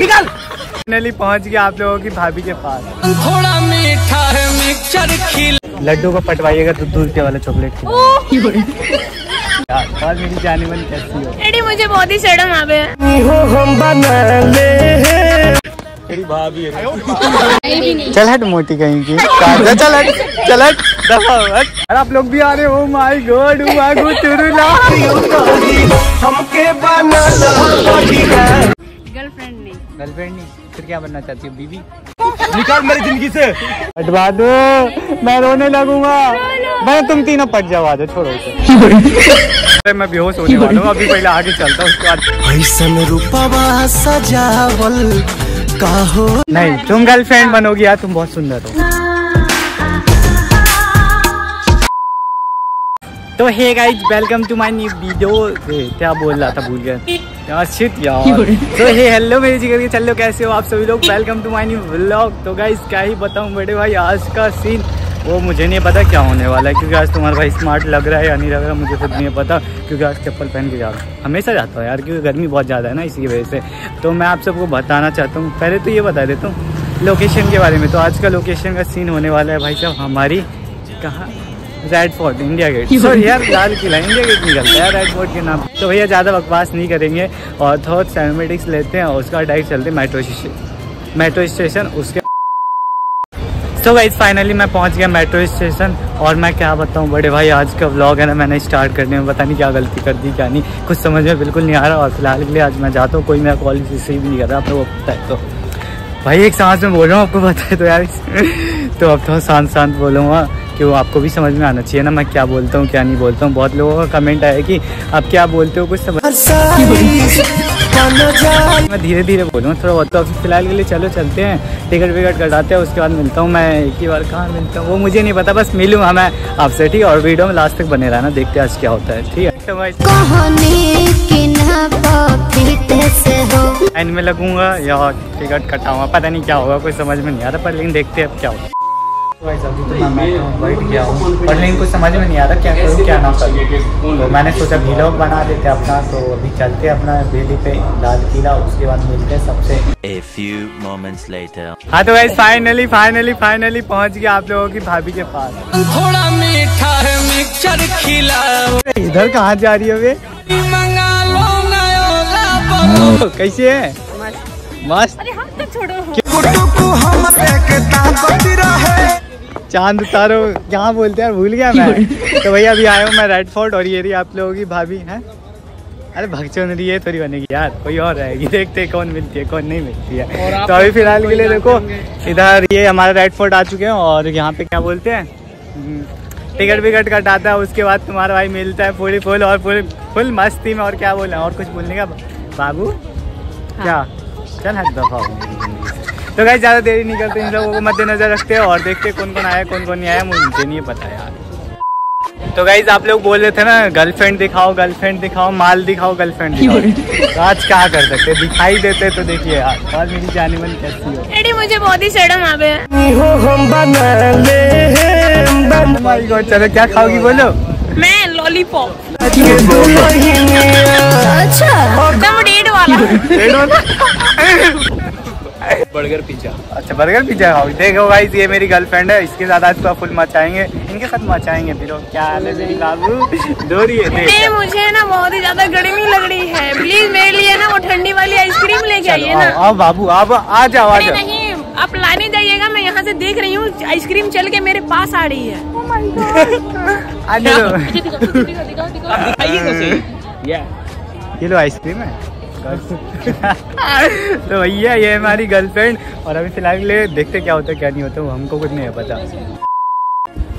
निकल। फाइनली पहुँच गया आप लोगों की भाभी के पास। थोड़ा मीठा है मिक्सचर खिल। लड्डू को पटवाइएगा दूध दूध के वाला चॉकलेट यार और मेरी जाने मन कैसी हो? एडी मुझे बहुत ही शर्म आ गया। भाभी है। चल हट मोटी कहीं की। चल हट चल हट दफ़ा अरे आप लोग भी आ रहे हो? माय गॉड मागो तुरुला हमके बना गर्लफ्रेंड नहीं फिर क्या बनना चाहती हो बीवी? निकाल मेरी ज़िंदगी से। हटवा दो मैं रोने लगूँगा। मैं तुम तीनों पट जाओ आ जाओ छोड़ो इसे मैं बेहोश होने वाला हूँ अभी पहले आगे चलता हूँ उसके बाद ऐसन रूपवा सजावल काहो। नहीं तुम गर्लफ्रेंड बनोगी यार तुम बहुत सुंदर हो। तो hey guys welcome to my new video क्या बोल रहा था भूल गया। यार शिट यार। तो हे हेलो मेरे जिगर के चलो कैसे हो आप सभी लोग? Welcome to my new vlog तो गाइज़ क्या ही बताऊँ बड़े भाई आज का सीन वो मुझे नहीं पता क्या होने वाला है क्योंकि आज तुम्हारा भाई स्मार्ट लग रहा है या नहीं लग रहा मुझे खुद नहीं पता क्योंकि आज चप्पल पहन के जा रहा हूँ। हमेशा जाता हूँ यार क्योंकि गर्मी बहुत ज़्यादा है ना इसी वजह से। तो मैं आप सबको बताना चाहता हूँ पहले तो ये बता देता हूँ लोकेशन के बारे में। तो आज का लोकेशन का सीन होने वाला है भाई साहब हमारी कहाँ Red Fort India Gate sorry यार लाल किला इंडिया गेट निकलता है रेड फोर्ट के नाम तो भैया ज़्यादा बकवास नहीं करेंगे और थोड़ा सैनमेटिक्स लेते हैं और उसका डायरेक्ट चलते मेट्रो स्टेशन मेट्रो स्टेशन उसके तो गाइज़ फाइनली मैं पहुँच गया मेट्रो स्टेशन और मैं क्या बताऊँ बड़े भाई आज का व्लॉग है ना मैंने स्टार्ट करने में पता नहीं क्या गलती कर दी क्या नहीं। कुछ समझ में बिल्कुल नहीं आ रहा और फ़िलहाल के लिए आज मैं जाता हूँ कोई मेरा कॉल रिसीव नहीं कर रहा आप लोगों को पता है तो। भाई एक सांस में बोल रहा हूँ आपको पता है तो यार। तो अब थोड़ा शांत शांत बोलूँगा। कि वो आपको भी समझ में आना चाहिए ना मैं क्या बोलता हूँ क्या नहीं बोलता हूँ। बहुत लोगों का कमेंट आया कि आप क्या बोलते हो कुछ समझ मैं धीरे धीरे बोलूँगा थोड़ा बहुत तो अभी फ़िलहाल के लिए चलो चलते हैं। टिकट विकट कटाते हैं उसके बाद मिलता हूँ मैं। एक ही बार कहाँ मिलता हूँ? वो मुझे नहीं पता बस मिलूँगा मैं आपसे ठीक है? और वीडियो में लास्ट तक बने रहना देखते हैं आज क्या होता है ठीक है? लाइन में लगूँगा या टिकट कटाऊँगा पता नहीं क्या होगा कोई समझ में नहीं आ रहा पर लेकिन देखते हैं अब क्या होता Guys, तो मैं मेट्रो में बैठ गया हूँ। पर लेकिन कुछ समझ में नहीं आ रहा क्या करूँ क्या ना करूँ। तो मैंने सोचा वीलॉग बना देते अपना तो अभी चलते अपना दिल्ली पे लाल किला उसके बाद मिलते हैं सबसे। A few moments later. हाँ तो गाइस फाइनली फाइनली फाइनली पहुँच गया आप लोगों की भाभी के पास। थोड़ा मीठा है मिक्सचर खिला इधर कहाँ जा रही है वे मंगा लो नयोला कैसे है? मस्त। अरे हम तो छोड़ो। चाँद उतारो क्या बोलते हैं भूल गया मैं। तो भैया अभी आया हूँ मैं रेड फोर्ट और ये रही आप लोगों की भाभी है? अरे भगचोन रही है थोड़ी बनेगी यार कोई और रहेगी। देखते कौन मिलती है कौन नहीं मिलती है। तो अभी फ़िलहाल के लिए देखो इधर ये हमारा रेड फोर्ट आ चुके हैं और यहाँ पे क्या बोलते हैं? हम्म, टिकट विकट कटाता है उसके बाद तुम्हारा भाई मिलता है पूरी फुल और पूरी फुल मस्ती में और क्या बोले और कुछ बोलने का? बाबू? क्या? चल हट दफ़ा हो। तो गाइस ज़्यादा देरी नहीं करते इन लोगों को मद्देनजर रखते हैं और देखते कौन कौन आया कौन कौन नहीं आया मुझे नहीं पता यार। तो गाइज़ आप लोग बोल रहे थे ना गर्लफ्रेंड दिखाओ गर्लफ्रेंड दिखाओ माल दिखाओ गर्लफ्रेंड दिखाओ। तो आज क्या कर सकते दिखाई देते तो देखिए यार और मेरी जाने मन कैसी हो। एडी मुझे बहुत ही शर्म आ गया। Oh चलो क्या खाओगी बोलो? मैं लॉलीपॉप एकदम डेढ़ वाला? Burger pizza. अच्छा बर्गर पिज्जा खाओगी देखो भाई ये मेरी गर्लफ्रेंड है इसके साथ आज पूरा फुल मचाएँगे। इनके साथ मचाएँगे फिर क्या हाल है मेरी बाबू? दोरी है देख। मुझे ना बहुत ही ज़्यादा गर्मी लग रही है। प्लीज़ मेरे लिए ना वो ठंडी वाली आइसक्रीम लेके आइए ना। आओ बाबू आप आ जाओ आ जाओ। आप लाने जाइएगा मैं यहाँ से देख रही हूँ आइसक्रीम चल के मेरे पास आ रही है। दिखाइए तो ये लो आइसक्रीम है। तो भैया ये हमारी गर्लफ्रेंड और अभी फ़िलहाल के लिए देखते क्या होता है क्या नहीं होता वो हमको कुछ नहीं है पता।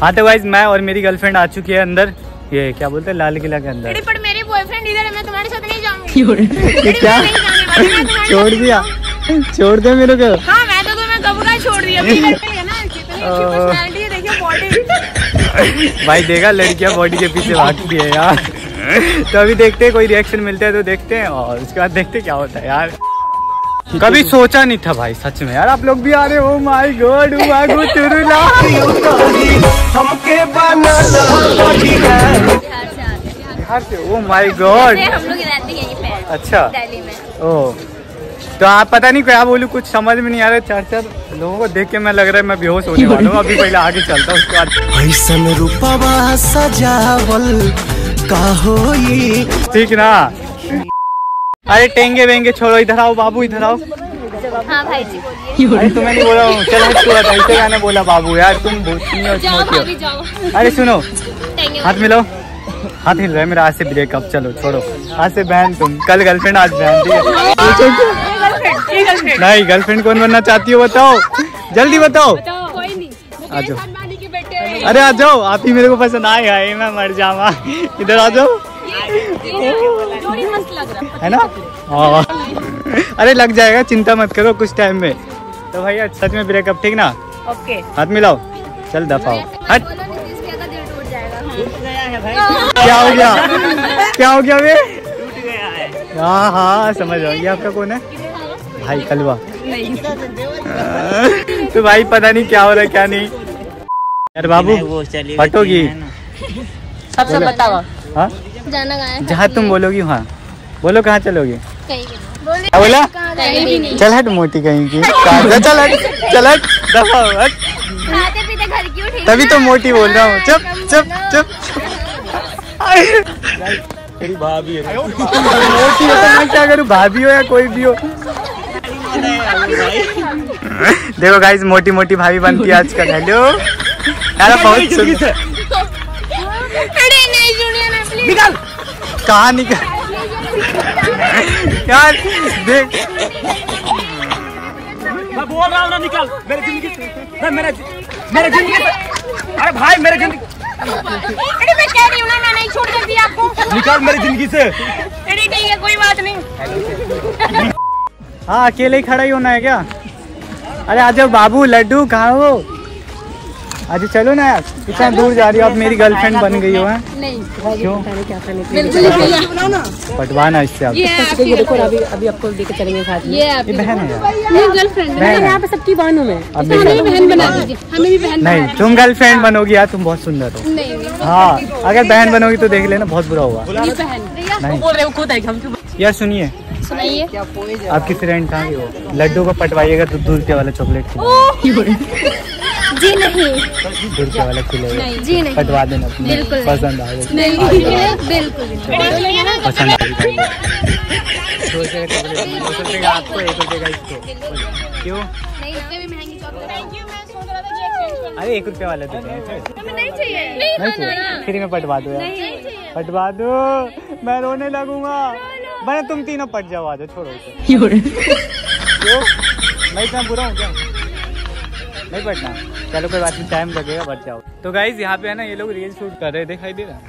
हाँ तो गाइज़ मैं और मेरी गर्लफ्रेंड आ चुकी है अंदर। ये क्या बोलते हैं लाल किला के अंदर। पर मेरे बॉयफ्रेंड इधर है मैं तुम्हारे साथ नहीं जाऊँगी। ये क्या? नहीं जाने वाली, मैं तुम्हारे छोड़ दिया। छोड़ दे मेरे को। हाँ मैं तो तुम्हें कब का छोड़ दिया भाई देखा लड़कियाँ बॉडी के पीछे भागती है यार। तो अभी देखते हैं कोई रिएक्शन मिलता है तो देखते हैं और उसके बाद देखते हैं क्या होता है यार। कभी सोचा नहीं था भाई सच में। यार आप लोग भी आ रहे हो। माय गॉड बिहार से ओ माय गॉड हम लोग रहते हैं अच्छा। दिल्ली में। ओ तो आप पता नहीं क्या बोलूँ कुछ समझ में नहीं आ रहा चार चार लोगों को देख के मैं लग रहा है मैं बेहोश होने वाला हूँ। अभी पहले आगे चलता हूँ उसके बाद का होई ठीक ना? अरे टेंगे वेंगे छोड़ो इधर आओ बाबू इधर आओ। हाँ भाई जी बोलिए अरे तुम्हें नहीं बोला हूँ चल तू बोला बाबू यार तुम भूतनी हो हो। अरे सुनो हाथ मिलाओ। हाथ हिल रहा है मेरा आज से ब्रेकअप चलो छोड़ो। आज से बहन तुम। कल गर्लफ्रेंड आज बहन ठीक है? नहीं गर्लफ्रेंड कौन बनना चाहती हो बताओ। जल्दी बताओ। कोई नहीं आ जाओ नानी के बेटे अरे आ जाओ आप ही मेरे को पसंद आए आए मैं मर जावा इधर आ जाओ। है ना? हाँ। अरे लग जाएगा चिंता मत करो कुछ टाइम में। तो भैया सच में ब्रेकअप ठीक ना? ओके। हाथ मिलाओ। चल दफाओ हट। क्या हो गया? क्या हो गया वे? हाँ हाँ समझ ये आपका कौन है? भाई कलवा। तो भाई पता नहीं क्या हो रहा है क्या नहीं। यार बाबू हटोगी? सबसे बताओ। हाँ? जाना कहाँ जहाँ तुम बोलोगी वहाँ। बोलो कहाँ चलोगे? कहीं क्या बोला? कहीं भी नहीं। चल हट मोटी कहीं की। चल हट चल हट दफ़ा हट। खाते पीते घर क्यों ठीक तभी तो मोटी बोल रहा हूँ। चुप चुप चुप। तेरी भाभी है। मोटी हो तो मैं क्या करूँ? भाभी हो या कोई भी हो? देखो गाइस मोटी मोटी भाभी बनती है आजकल। हेलो यार बहुत सुन अरे नहीं सुनिए ना प्लीज़ कहाँ निकल? यार देख। मैं बोल रहा हूँ ना निकल। मेरे ज़िंदगी से मैं मेरे मेरे ज़िंदगी से अरे भाई मेरे ज़िंदगी अरे मैं कह रही हूँ ना मैं नहीं छोड़ सकती आपको। निकल मेरी ज़िंदगी से। अरे ठीक है कोई बात नहीं। हाँ अकेले ही खड़ा ही होना है क्या? अरे आज बाबू लड्डू कहाँ हो आज चलो ना यार इतना दूर जा रही हो आप मेरी गर्लफ्रेंड बन गई हो नहीं क्यों? पटवाना इससे आप। ये आपकी ये देखो अभी अभी आपको लेके चलेंगे साथ में। ये ये बहन है नहीं गर्लफ्रेंड यहाँ पे सबकी बहन हूँ मैं। अब मेरी हमें भी बहन बना दीजिए। हमें भी बहन नहीं तुम गर्लफ्रेंड बनोगी यार तुम बहुत सुंदर हो। हाँ अगर बहन बनोगी तो देख लेना बहुत बुरा होगा। ये बहन। भैया नहीं। बोल रहे हो खुद है हम क्यों यार सुनिए। आपकी फ्रेंड कहाँ की हो? लड्डू को पटवाइएगा तो दूध के वाला चॉकलेट जी नहीं। जी नहीं। पटवा देना। बिल्कुल। पसंद आ गई नहीं बिल्कुल। पसंद दो दो आपको एक रुपये का इसको क्यों नहीं इससे भी महँगी चॉकलेट थैंक यू मैं सोच रहा था कि एक्सचेंज अरे एक रुपये वाला देते हैं। कर नहीं चाहिए। नहीं नहीं खाना। चाहिए। फ्री में पटवा दो यार। पटवा दो? मैं रोने लगूँगा। बने तुम तीनों पट जाओ आ जाओ छोड़ो क्यों? मैं इतना बुरा हूँ क्या? नहीं पटना। चलो कोई बात नहीं टाइम लगेगा बच जाओ। तो गाइज़ यहाँ पे है ना ये लोग रील शूट कर रहे दिखाई दे रहा?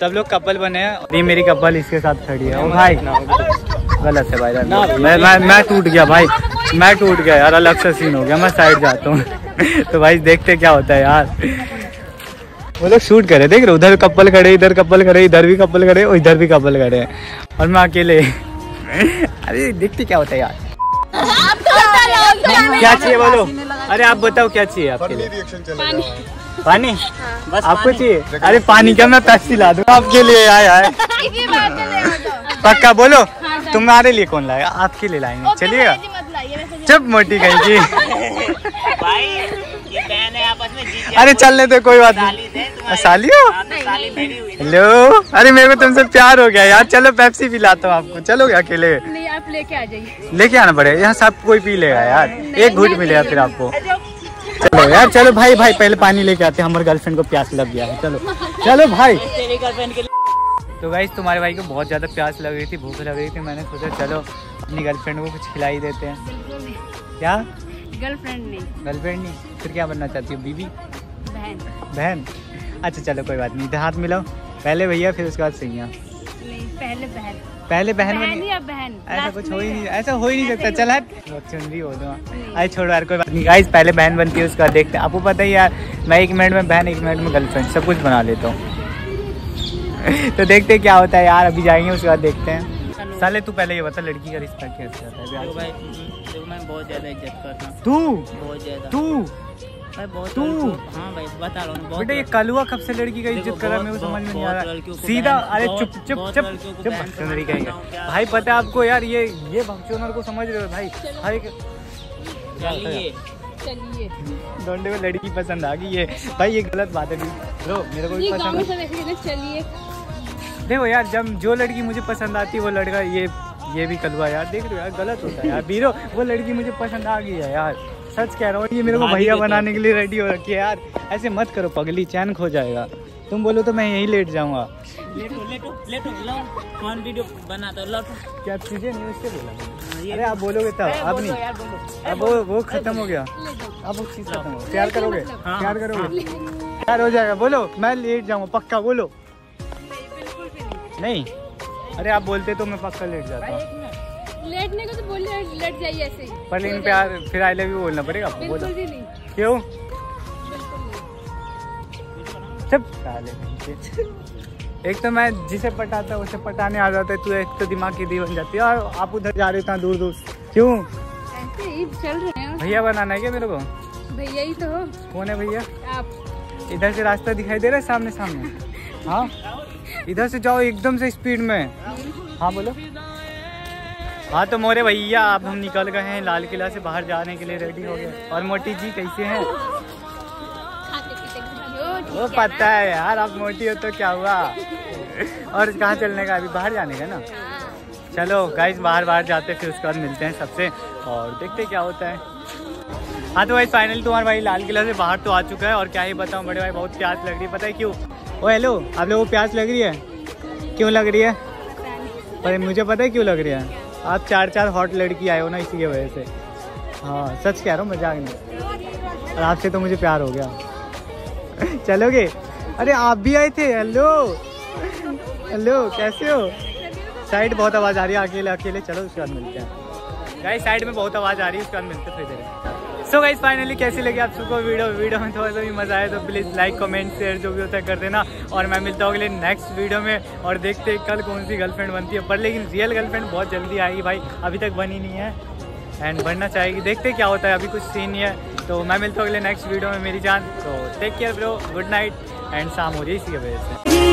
सब लोग कपल बने हैं। ये मेरी कपल इसके साथ खड़ी है। भाई। गलत है भाई मैं मैं मैं टूट गया भाई। मैं टूट गया यार अलग से सीन हो गया। मैं साइड जाता हूँ। तो भाई देखते क्या होता है यार। वो लोग शूट करे देख रहे उधर कपल खड़े इधर कपल खड़े इधर भी कपल खड़े और इधर भी कपल खड़े हैं। और मैं अकेले। अरे देखते क्या होता है यार। क्या चाहिए बोलो? अरे आप बताओ क्या चाहिए आपके लिए? पानी। आपको चाहिए? अरे पानी का मैं पैसे ला दूँ। आपके लिए आया है आओ तो। पक्का बोलो? तुम्हारे लिए कौन लाएगा? आपके लिए लाएँगे। चलिएगा। जी मत लाइए वैसे चुप मोटी गई की। भाई। ये बहन है आपस में जीत अरे चलने दो कोई बात नहीं। साली हो? मेरी हुई हेलो? अरे मेरे को तुमसे प्यार हो गया यार। चलो पेप्सी पिलाता हूँ आपको। चलोगे अकेले? नहीं आप लेके आ जाइए। लेके आना पड़ेगा। यहाँ सब कोई पी लेगा यार। एक घूट मिलेगा फिर आपको। चलो यार चलो भाई भाई पहले पानी लेके आते हैं। हमारे गर्लफ्रेंड को प्यास लग गया है। चलो। चलो भाई। तेरी गर्लफ्रेंड के तो गाइस तुम्हारे भाई को बहुत ज़्यादा प्यास लग रही थी भूख लग रही थी। मैंने सोचा चलो अपनी गर्लफ्रेंड को कुछ खिलाई देते हैं। क्या? गर्लफ्रेंड नहीं। गर्लफ्रेंड नहीं? फिर क्या बनना चाहती हो बीबी बहन। बहन? अच्छा चलो कोई बात नहीं हाथ मिलाओ। पहले भैया फिर उसके बाद सैया। पहले बहन। पहले बहन बहन बनी बहन? ऐसा कुछ हो ही नहीं ऐसा हो ही नहीं सकता चल हट। चुनरी हो दो अरे छोड़ो यार कोई बात नहीं। गाइस पहले बहन बनती है उसके देखते हैं। आपको पता ही यार मैं एक मिनट में बहन एक मिनट में गर्लफ्रेंड सब कुछ बना लेता हूँ। तो देखते हैं क्या होता है यार अभी जाएँगे उसके बाद देखते हैं। साले तू पहले ये बता लड़की का रिस्पेक्ट कैसे करता है? देखो भाई देखो मैं बहुत ज़्यादा इज़्ज़त करता हूँ। तू? बहुत ज़्यादा। तू? भाई बहुत तू? हाँ। भाई बता रहा हूँ बहुत बेटा ये कलुआ कब से लड़की का इज़्ज़त कर रहा है मेरे को समझ में नहीं आ रहा। सीधा अरे चुप चुप चुप चुप करना कहेंगे। भाई पता है आपको यार ये ये भक्चोनर को समझ रहे हो भाई। भाई चलिए। चलिए। डोंडे को लड़की पसंद आ गई है। भाई ये गलत बात है। ब्रो मेरे को भी में पसंद हैं, चलिए। देखो यार जब जो लड़की मुझे पसंद आती है वो लड़का ये ये भी कलुआ यार देख रहे हो यार गलत होता है यार। बीरो वो लड़की मुझे पसंद आ गई है यार। सच कह रहा हूँ ये मेरे को भैया बनाने के लिए रेडी हो रखी है यार। ऐसे मत करो पगली चैन खो जाएगा। तुम बोलो तो मैं यहीं लेट जाऊँगा। लेटो लेटो लेटो लो वीडियो बनाता हूँ लौटो क्या चीज़ें नहीं उससे बोला अरे आप बोलोगे तब अब नहीं। अब वो वो खत्म हो गया। अब वो चीज़ खत्म हो गया। प्यार करोगे? हाँ, प्यार करोगे प्यार हो जाएगा। बोलो मैं लेट जाऊँगा पक्का बोलो। नहीं? अरे आप बोलते तो मैं पक्का लेट जाता। लेटने को तो बोलिए लेट जाइए ऐसे ही। पर लेकिन प्यार फिर आई लव यू बोलना पड़ेगा आपको बोलो। बिल्कुल भी नहीं। क्यों? बच्चे। एक तो मैं जिसे पटाता उसे पटाने आ जाता है तू एक तो दिमाग की दी बन जाती है। और आप उधर जा रहे हो दूर दूर क्यों? ही चल रहे हैं। भैया बनाना है क्या मेरे को? भैया ही तो। हो कौन है भैया? आप। इधर से रास्ता दिखाई दे रहा है सामने सामने हाँ? इधर से जाओ एकदम से स्पीड में। हाँ बोलो। हाँ तो मोरे भैया, अब हम निकल गए हैं लाल किला से बाहर जाने के लिए रेडी हो गए। और मोटी जी कैसे हैं? वो पता है यार, आप मोटी हो तो क्या हुआ? और कहाँ चलने का, अभी बाहर जाने का ना। चलो गाइस बाहर बाहर जाते फिर उसके बाद मिलते हैं सबसे। और देखते क्या होता है। हाँ तो भाई फाइनली तुम्हारे भाई लाल किला से बाहर तो आ चुका है। और क्या ही बताऊँ, बड़े भाई, बहुत प्यास लग रही है। पता है क्यों? ओ हेलो, आप लोगों को प्यास लग रही है? क्यों लग रही है? पर मुझे पता है क्यों लग रही है। आप चार चार हॉट लड़की आए हो ना इसी की वजह से। हाँ सच कह रहा हूँ, मज़ाक नहीं। और आपसे तो मुझे प्यार हो गया। चलोगे? अरे, आप भी आए थे, हेलो। हेलो, कैसे हो? साइड बहुत आवाज़ आ रही है अकेले अकेले चलो, उसके बाद मिलते हैं। गाइस साइड में बहुत आवाज़ आ रही है, उसके बाद मिलते हैं सो गाइस फाइनली कैसी लगी आप सबको वीडियो? वीडियो में थोड़ा सा भी मज़ा आया तो प्लीज़ लाइक कमेंट शेयर जो भी होता है कर देना। और मैं मिलता हूँ अगले नेक्स्ट वीडियो में और देखते हैं कल कौन सी गर्लफ्रेंड बनती है। पर लेकिन रियल गर्लफ्रेंड बहुत जल्दी आएगी भाई। अभी तक बनी नहीं है एंड बनना चाहेगी। देखते क्या होता है। अभी कुछ सीन नहीं है। तो मैं मिलता हूँ अगले नेक्स्ट वीडियो में, मेरी जान। तो take care bro good night and शाम हो रही इसी वजह से।